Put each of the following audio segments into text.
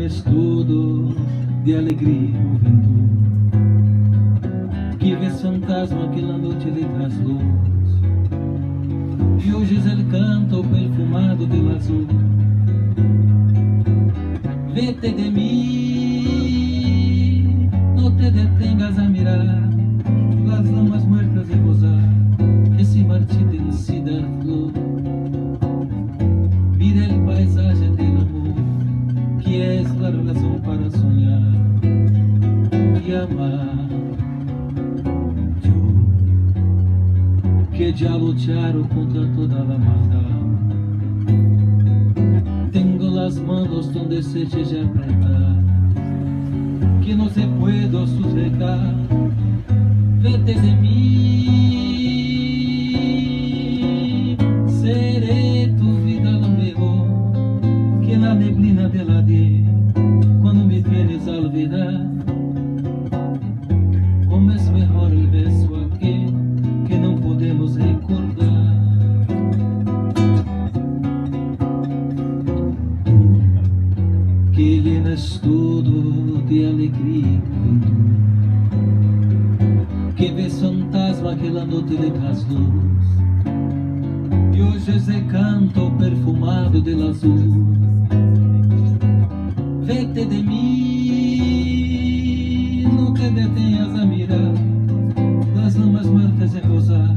tienes todo de alegría y juventud. Que ves fantasma que la noche le trasluz. E hoje é el canto perfumado del azul. Vete de mí, no te detengas a mirar las lamas muertas de gozar que se marchiten sin dar flor. Razón para soñar y amar. Yo, que ya lucharon contra toda la maldad. Tengo las manos donde se te apretar, que no se puedo sujetar. Vete de mí, de alegría y juventud que ves fantasma que la noche le tras luz. Y hoje ese canto perfumado del azul. Vete de mí no te detengas a mirar. Las lamas muertas de gozar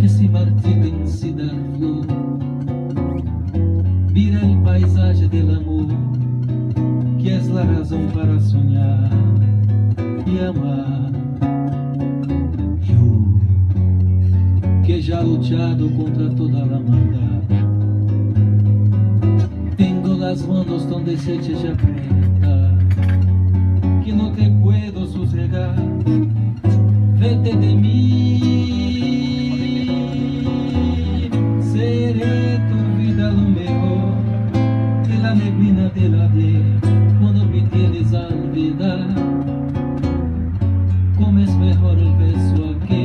que se marchitan sin dar flor la razón para soñar y amar Yo, que he luchado contra toda la maldad. Tengo las manos donde se te ya aprieta, que no te puedo sosegar. Vete de mí, seré tu vida lo la neblina de la de cuando me tienes a olvidar. Como es mejor el beso aquel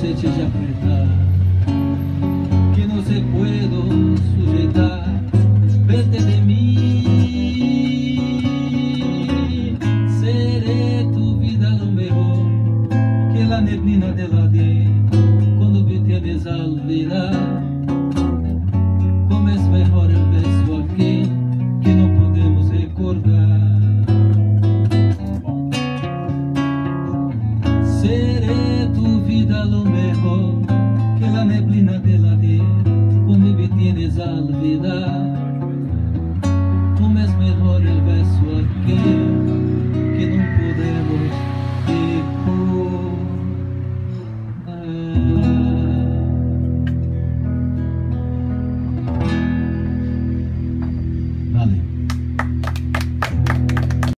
te ya apretar, que no se puedo sujetar. Vete de mí, seré tu vida lo mejor que la neblina de la cuando tienes a. vida lo mejor que la neblina de la de